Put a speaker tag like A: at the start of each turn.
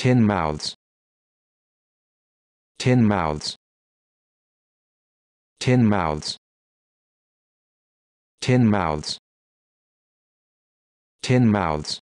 A: Tin mouths. Tin mouths. Tin mouths. Tin mouths. Tin mouths.